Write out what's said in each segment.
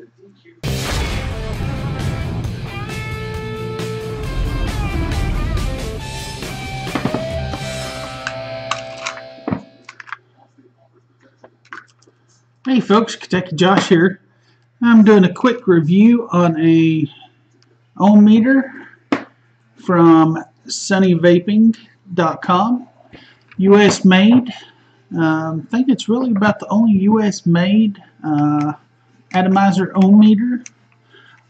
Hey folks, Kentucky Josh here. I'm doing a quick review on a ohm meter from sunnyvaping.com. US made. Um, I think it's really about the only US made uh, atomizer ohm meter.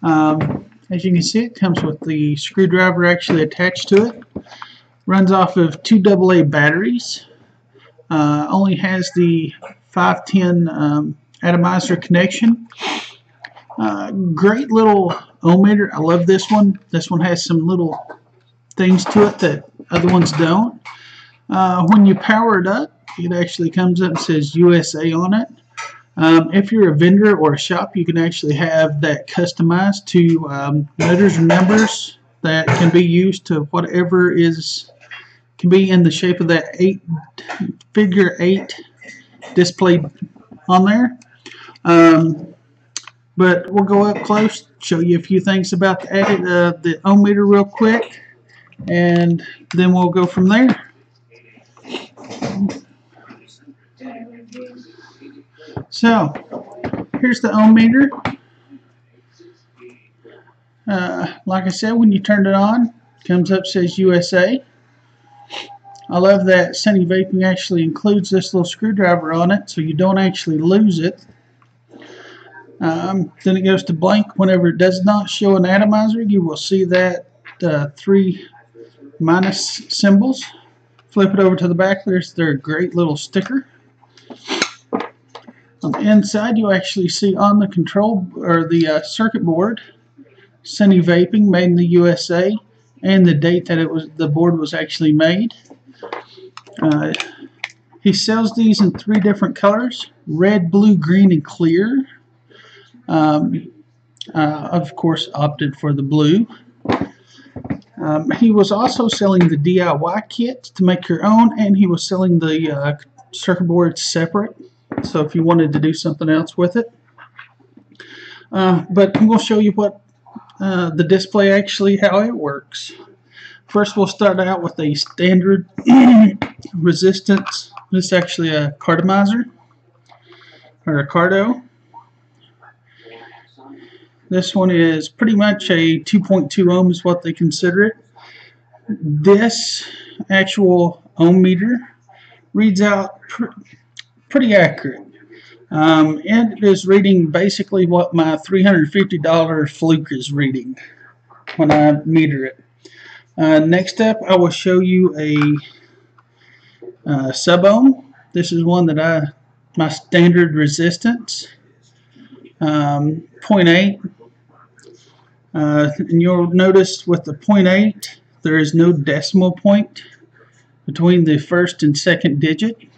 Um, as you can see it comes with the screwdriver actually attached to it. Runs off of two AA batteries. Uh, only has the 510 um, atomizer connection. Uh, great little ohm meter. I love this one. This one has some little things to it that other ones don't. Uh, when you power it up, it actually comes up and says USA on it. Um, if you're a vendor or a shop, you can actually have that customized to um, letters or numbers that can be used to whatever is can be in the shape of that eight figure eight displayed on there. Um, but we'll go up close, show you a few things about the, uh, the ohm meter real quick, and then we'll go from there. So, here's the ohm meter. Uh, like I said, when you turn it on, it comes up says USA. I love that Sunny Vaping actually includes this little screwdriver on it so you don't actually lose it. Um, then it goes to blank. Whenever it does not show an atomizer, you will see that uh, three minus symbols. Flip it over to the back. There's their great little sticker. On the inside, you actually see on the control or the uh, circuit board, Sunny Vaping, made in the USA, and the date that it was the board was actually made. Uh, he sells these in three different colors, red, blue, green, and clear. Um, uh, of course, opted for the blue. Um, he was also selling the DIY kit to make your own, and he was selling the uh, circuit board separate, so if you wanted to do something else with it. Uh, but I'm going to show you what uh, the display actually, how it works. First we'll start out with a standard resistance. This is actually a cartomizer or a carto. This one is pretty much a 2.2 ohm is what they consider it. This actual ohm meter reads out pretty accurate. Um, and it is reading basically what my $350 Fluke is reading when I meter it. Uh, next up, I will show you a uh, sub-ohm. This is one that I, my standard resistance, um, 0.8. Uh, and you'll notice with the 0.8, there is no decimal point between the first and second digit.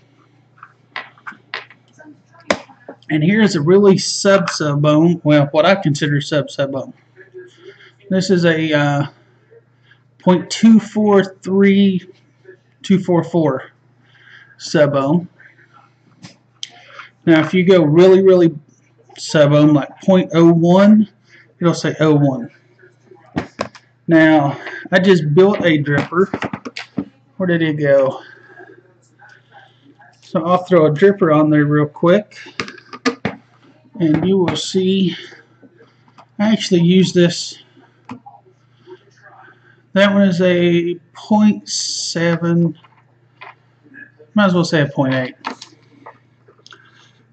And here's a really sub-sub ohm, well, what I consider sub-sub ohm. This is a uh, 0.243244 sub ohm. Now, if you go really, really sub ohm, like 0.01, it'll say 01. Now, I just built a dripper. Where did it go? So I'll throw a dripper on there real quick. And you will see, I actually use this that one is a 0.7, might as well say a 0.8.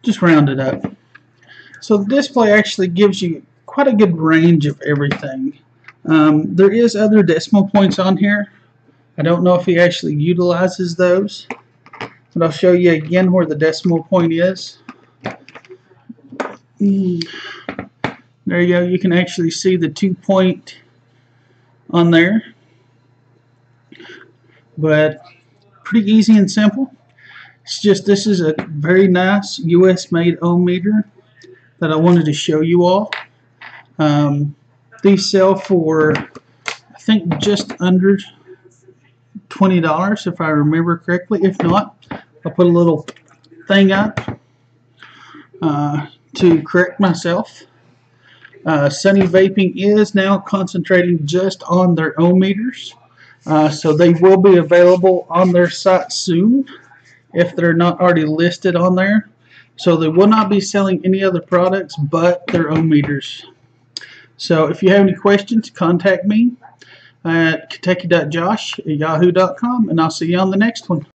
Just round it up. So the display actually gives you quite a good range of everything. Um, there is other decimal points on here. I don't know if he actually utilizes those. But I'll show you again where the decimal point is. Mm. There you go. You can actually see the two point on there. But pretty easy and simple. It's just this is a very nice US made ohm meter that I wanted to show you all. Um, these sell for I think just under $20 if I remember correctly. If not, I'll put a little thing up uh, to correct myself. Uh, Sunny Vaping is now concentrating just on their ohm meters. Uh, so they will be available on their site soon if they're not already listed on there. So they will not be selling any other products but their ohm meters. So if you have any questions, contact me at kentucky.josh at yahoo.com and I'll see you on the next one.